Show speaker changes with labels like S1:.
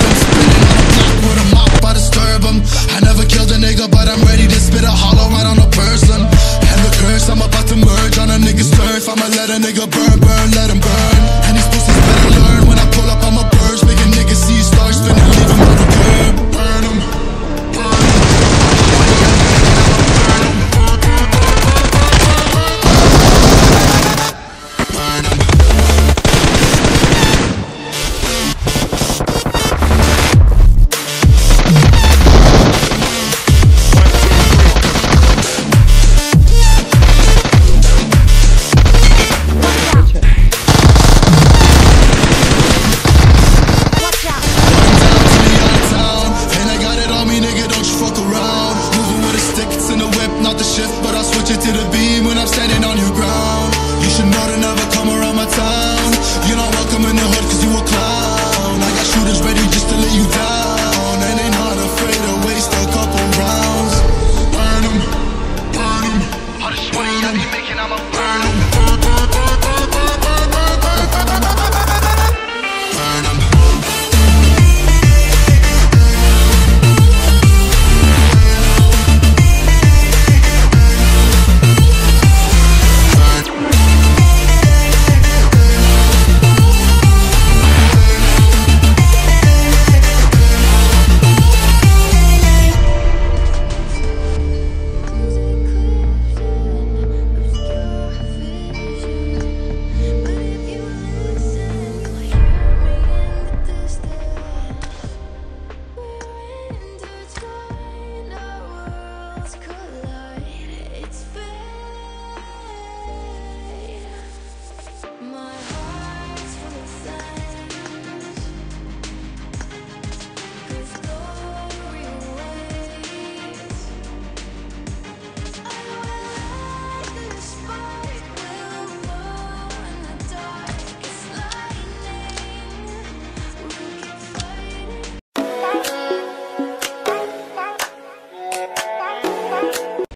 S1: them the Knock with a mop, I disturb them I never killed a nigga, but I'm ready to spit a hollow right on a person And the curse, I'm about to merge on a nigga's turf I'ma let a nigga burn, burn, let him burn. To the beam when I'm standing on your ground. You should know to never come around my town. You know